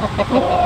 Oh,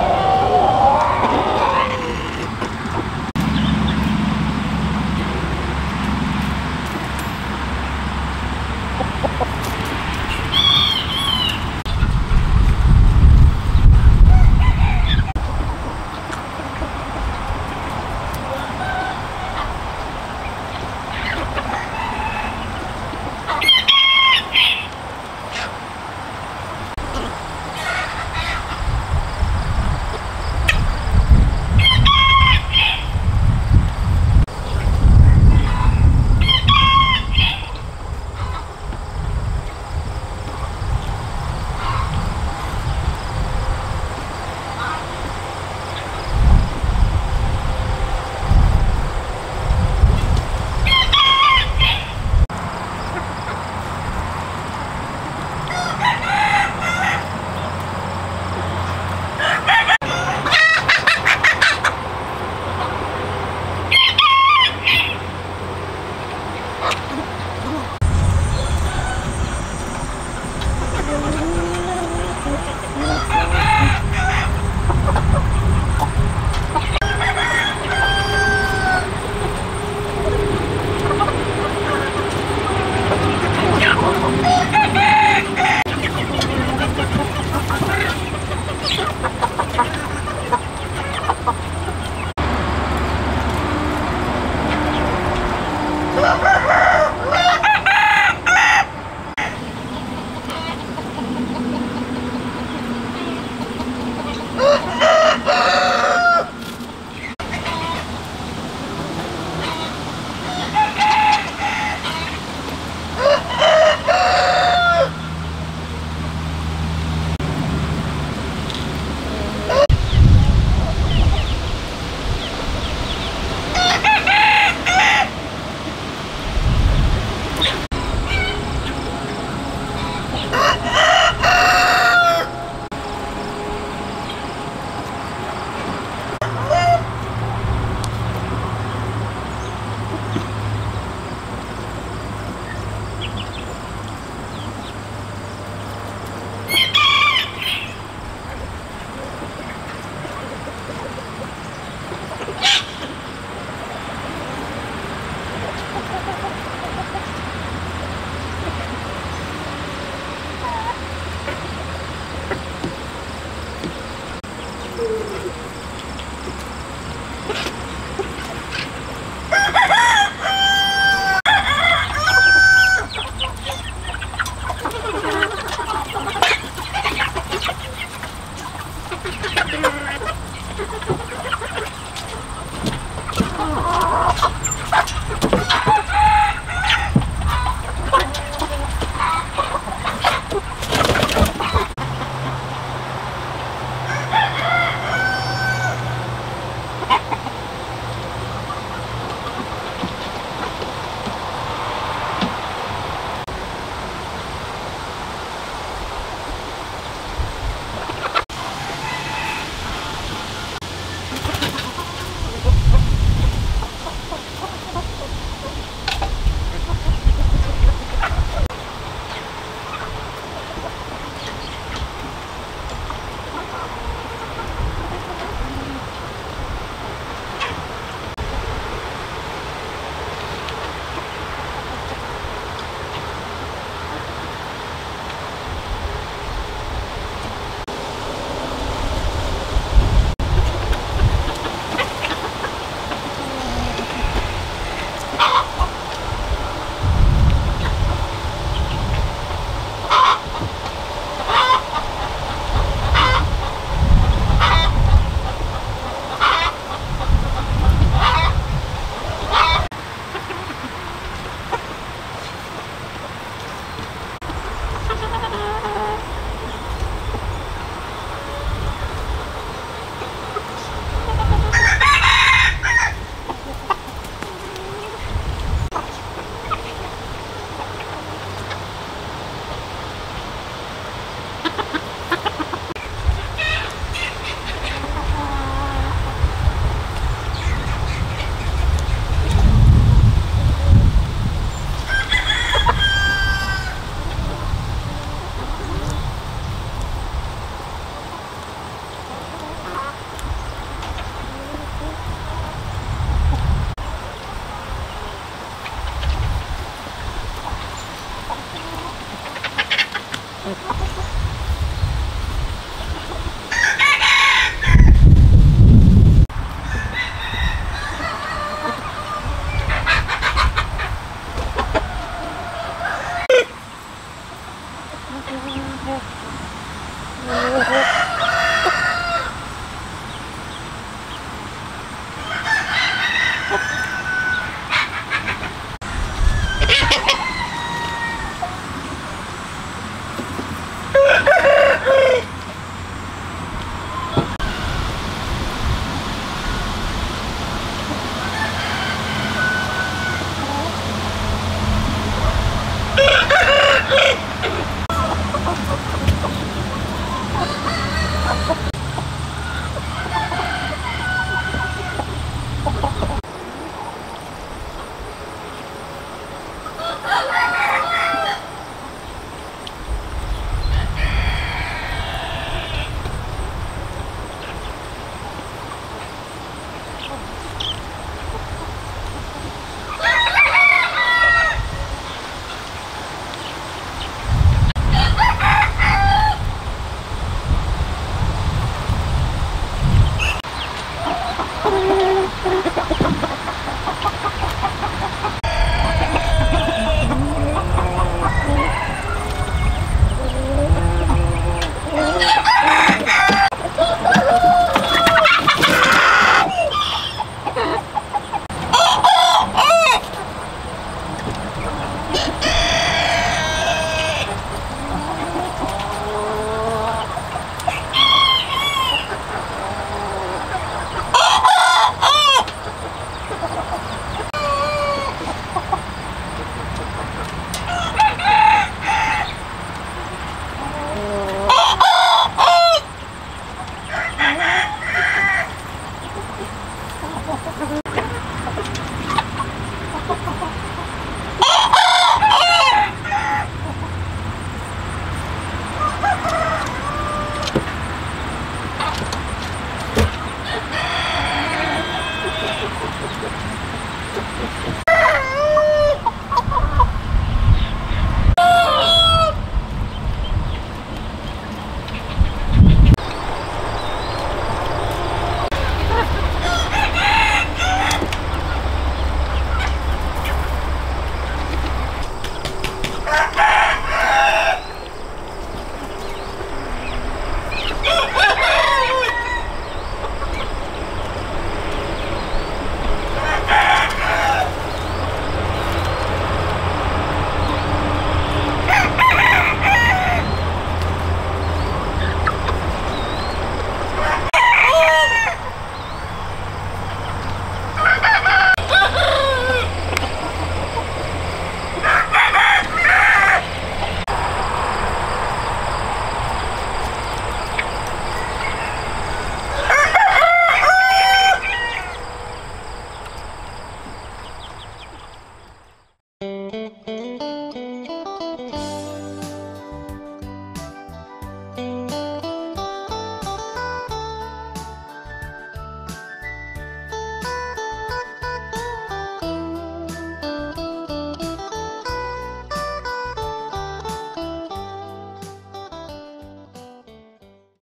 Oh.